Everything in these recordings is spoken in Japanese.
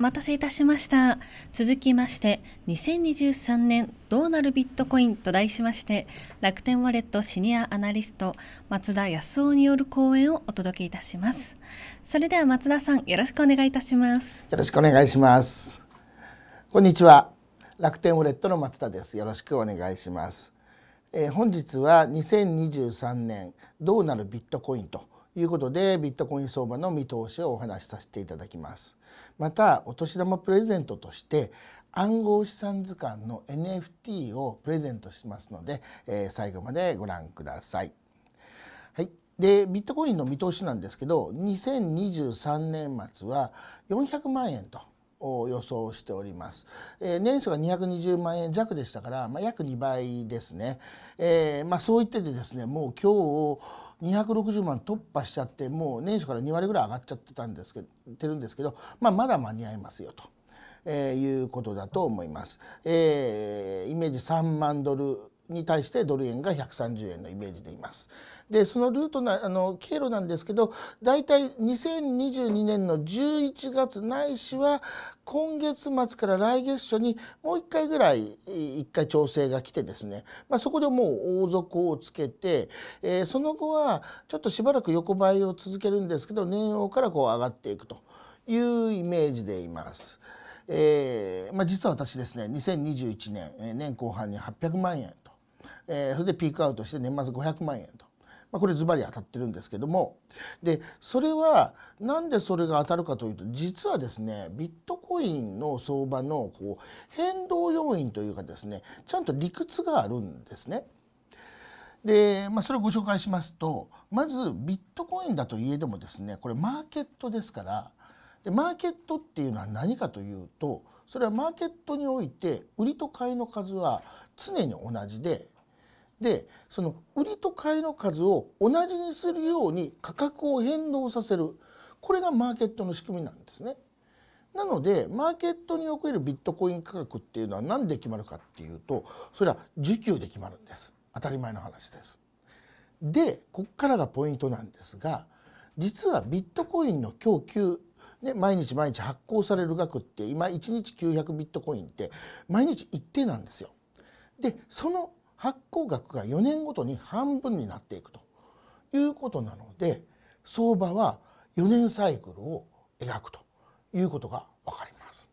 お待たせいたしました。続きまして2023年どうなるビットコインと題しまして楽天ワレットシニアアナリスト松田康夫による講演をお届けいたします。それでは松田さんよろしくお願いいたします。よろしくお願いします。こんにちは。楽天ウォレットの松田です。よろしくお願いします。えー、本日は2023年どうなるビットコインということでビットコイン相場の見通しをお話しさせていただきます。またお年玉プレゼントとして暗号資産図鑑の NFT をプレゼントしますので、えー、最後までご覧ください。はい、でビットコインの見通しなんですけど2023年末は400万円とを予想しております、えー、年初が220万円弱でしたから、まあ、約2倍ですね、えーまあ、そう言っててですねもう今日260万突破しちゃってもう年初から2割ぐらい上がっちゃってたんですけどてるんですけど、まあ、まだ間に合いますよと。えー、いうことだと思います。えー、イメージ3万ドルに対してドル円が130円のイメージでいます。でそのルートなあの経路なんですけど大体2022年の11月ないしは今月末から来月初にもう1回ぐらい1回調整が来てですね、まあ、そこでもう大底をつけて、えー、その後はちょっとしばらく横ばいを続けるんですけど年王からこう上がっていくというイメージでいます。えーまあ、実は私ですね2021年年後半に800万円、えー、それでピークアウトして年末500万円と。まあ、これズバリ当たってるんですけども。でそれはなんでそれが当たるかというと実はですねビットコインの相場のこう変動要因というかですねちゃんと理屈があるんですね。で、まあ、それをご紹介しますとまずビットコインだといえどもですねこれマーケットですから。でマーケットっていうのは何かというとそれはマーケットにおいて売りと買いの数は常に同じででその売りと買いの数を同じにするように価格を変動させるこれがマーケットの仕組みなんですね。なのでマーケットにおけるビットコイン価格っていうのは何で決まるかっていうとそれは需給で決まるんです当たり前の話です。でこっからがポイントなんですが実はビットコインの供給ね、毎日毎日発行される額って今1日900ビットコインって毎日一定なんですよ。でその発行額が4年ごとに半分になっていくということなので相場は4年サイクルを描くということが分かります。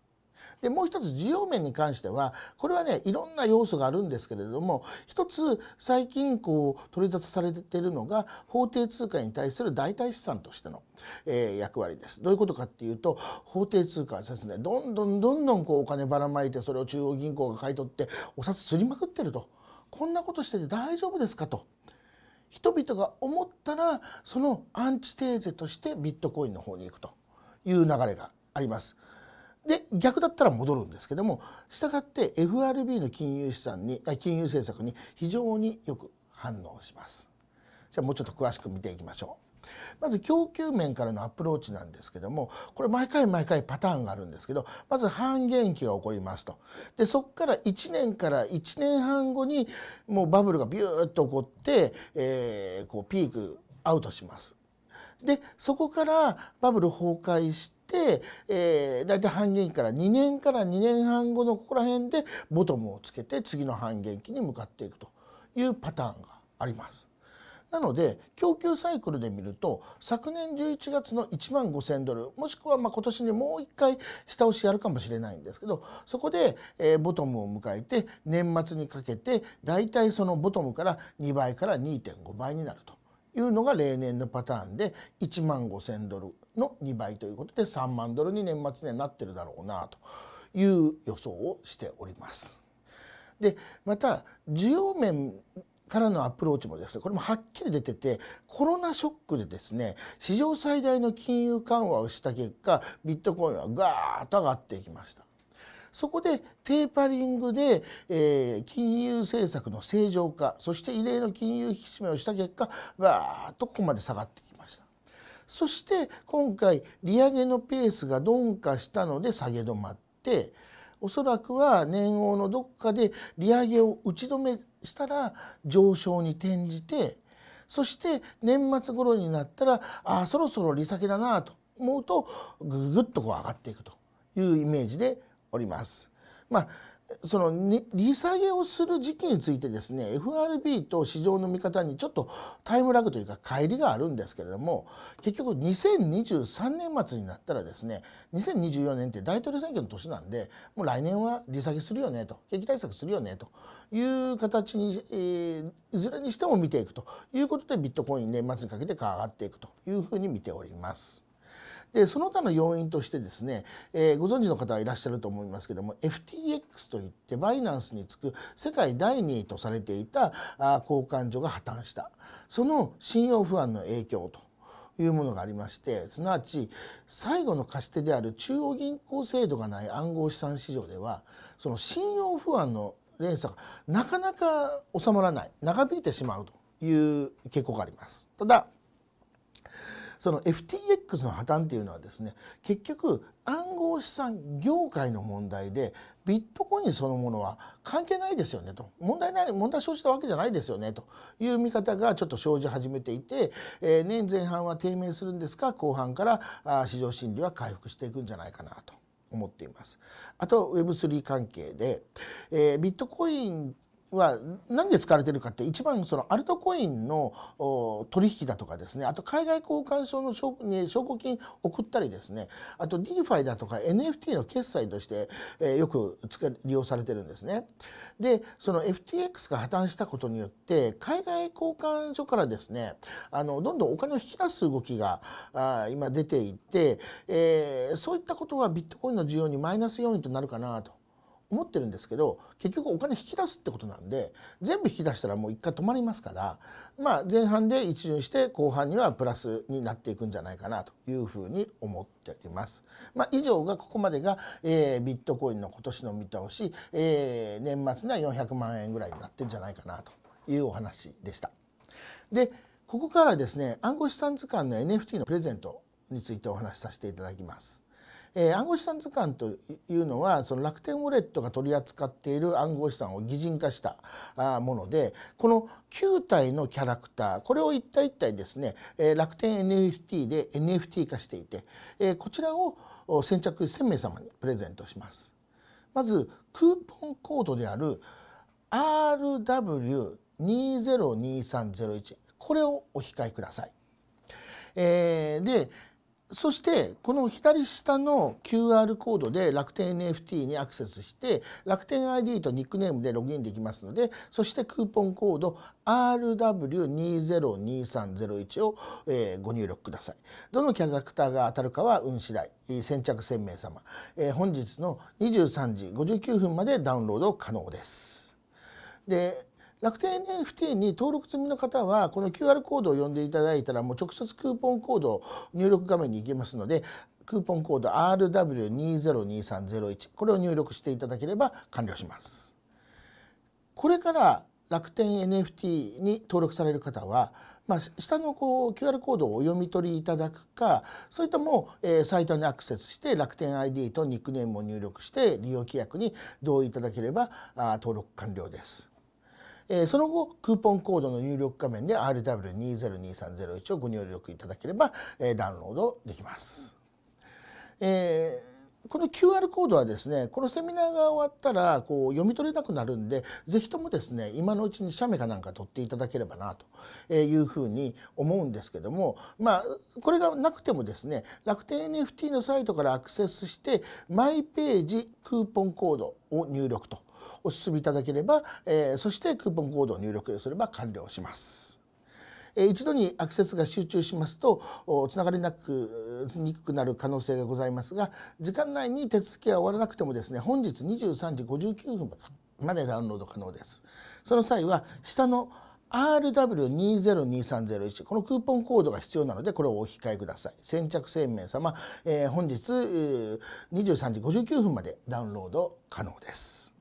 でもう一つ需要面に関してはこれはねいろんな要素があるんですけれども一つ最近こう取り沙汰されているのが法定通貨に対する代替資産としての、えー、役割です。どういうことかっていうと法定通貨はですねどんどんどんどんこうお金ばらまいてそれを中央銀行が買い取ってお札すりまくってると。こんなことしてて大丈夫ですかと人々が思ったらそのアンチテーゼとしてビットコインの方に行くという流れがあります。で逆だったら戻るんですけどもしたがって FRB の金融資産に金融政策に非常によく反応します。じゃあもうちょっと詳しく見ていきましょう。まず供給面からのアプローチなんですけどもこれ毎回毎回パターンがあるんですけどまず半減期が起こりますとでそこから1年から1年半後にもうバブルがビューッと起こって、えー、こうピークアウトします。でそこからバブル崩壊して、えー、大体半減期から2年から2年半後のここら辺でボトムをつけて次の半減期に向かっていくというパターンがあります。なので供給サイクルで見ると昨年11月の1万5,000ドルもしくはま今年にもう一回下押しやるかもしれないんですけどそこで、えボトムを迎えて年末にかけて大体そのボトムから2倍から2.5倍になるというのが例年のパターンで1万5,000ドルの2倍ということで3万ドルに年末にはなってるだろうなという予想をしております。でまた需要面からのアプローチもですねこれもはっきり出ててコロナショックでですね史上最大の金融緩和をした結果ビットコインはガーッと上がっていきました。そこでテーパリングで、えー、金融政策の正常化そして異例の金融引き締めをした結果わーっとここまで下がってきましたそして今回利上げのペースが鈍化したので下げ止まっておそらくは年王のどっかで利上げを打ち止めしたら上昇に転じてそして年末頃になったらあそろそろ利下げだなと思うとぐぐっとこう上がっていくというイメージでおります。まあその利下げをする時期についてですね FRB と市場の見方にちょっとタイムラグというか乖離があるんですけれども結局2023年末になったらですね2024年って大統領選挙の年なんでもう来年は利下げするよねと景気対策するよねという形に、えー、いずれにしても見ていくということでビットコイン年末にかけて上がっていくというふうに見ております。でその他の要因としてですね、えー、ご存知の方はいらっしゃると思いますけども FTX といってバイナンスにつく世界第2位とされていたあ交換所が破綻したその信用不安の影響というものがありましてすなわち最後の貸し手である中央銀行制度がない暗号資産市場ではその信用不安の連鎖がなかなか収まらない長引いてしまうという傾向があります。ただその FTX の破綻っていうのはですね結局暗号資産業界の問題でビットコインそのものは関係ないですよねと問題ない問題生じたわけじゃないですよねという見方がちょっと生じ始めていて、えー、年前半は低迷するんですが後半からあ市場心理は回復していくんじゃないかなと思っています。あと Web3 関係で、えー、ビットコインは何で使われてるかって一番そのアルトコインの取引だとかですねあと海外交換所の証証拠金送ったりですねあと DeFi だとか NFT の決済として、えよく利用されてるんですね。でその FTX が破綻したことによって海外交換所からですねあのどんどんお金を引き出す動きがあ今出ていて、えー、そういったことはビットコインの需要にマイナス要因となるかなと思ってるんですけど結局お金引き出すってことなんで全部引き出したらもう一回止まりますからまあ前半で一巡して後半にはプラスになっていくんじゃないかなというふうに思っております。まあ、以上がここまでが、えー、ビットコインの今年の見通し、えー、年末には400万円ぐらいになってんじゃないかなというお話でした。でここからですね暗号資産図鑑の NFT のプレゼントについてお話しさせていただきます。えー、暗号資産図鑑というのはその楽天ウォレットが取り扱っている暗号資産を擬人化したあものでこの9体のキャラクターこれを一体一体ですね、えー、楽天 NFT で NFT 化していて、えー、こちらを先着1000名様にプレゼントします。まずクーポンコードである RW202301 これをお控えください。えー、でそしてこの左下の QR コードで楽天 NFT にアクセスして楽天 ID とニックネームでログインできますのでそしてクーポンコード RW202301 を、えご入力ください。どのキャラクターが当たるかは運次第先着1000名様、え本日の23時59分までダウンロード可能です。で楽天 NFT に登録済みの方はこの QR コードを読んでいただいたらもう直接クーポンコードを入力画面に行けますのでクーポンコード RW202301 これを入力していただければ完了します。これから楽天 NFT に登録される方は、まあ、下のこう QR コードをお読み取りいただくかそういったも、え、サイトにアクセスして楽天 ID とニックネームを入力して利用規約に同意いただければあ登録完了です。えー、その後クーポンコードの入力画面で RW202301 をご入力いただければ、えー、ダウンロードできます。えーこの QR コードはですねこのセミナーが終わったらこう読み取れなくなるんで是非ともですね今のうちに写メかなんか取っていただければなというふうに思うんですけどもまあこれがなくてもですね楽天 NFT のサイトからアクセスしてマイページクーポンコードを入力とお進みいただければ、えー、そしてクーポンコードを入力すれば完了します。一度にアクセスが集中しますとつながりなくにくくなる可能性がございますが時間内に手続きが終わらなくてもですね本日23時59分までダウンロード可能です。その際は下の RW202301 このクーポンコードが必要なのでこれをお控えください先着1000名様、えー、本日、えー、23時59分までダウンロード可能です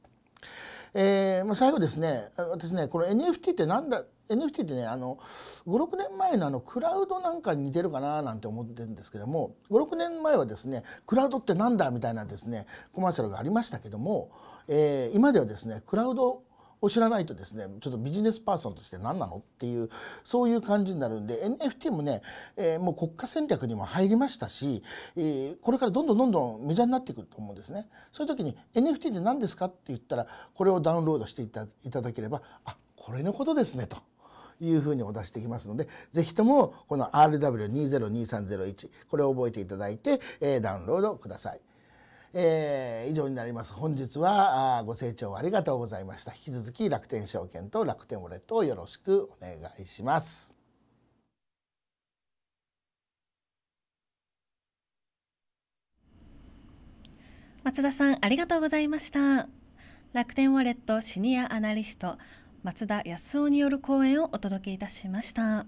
えーまあ、最後ですね私ねこの NFT ってなんだ NFT ってねあの56年前のあのクラウドなんかに似てるかななんて思ってるんですけども56年前はですねクラウドってなんだみたいなですねコマーシャルがありましたけども、えー、今ではですねクラウドを知らないとですねちょっとビジネスパーソンとして何なのっていうそういう感じになるんで NFT もね、えー、もう国家戦略にも入りましたし、えー、これからどんどんどんどんメジャーになってくると思うんですね。そういう時に NFT って何ですかって言ったらこれをダウンロードしていただければあこれのことですねと。いうふうにお出してきますので、ぜひともこの RW202301 これを覚えていただいて、えー、ダウンロードください。えー、以上になります。本日はご清聴ありがとうございました。引き続き楽天証券と楽天ウォレットをよろしくお願いします。松田さんありがとうございました。楽天ウォレットシニアアナリスト松田康夫による講演をお届けいたしました。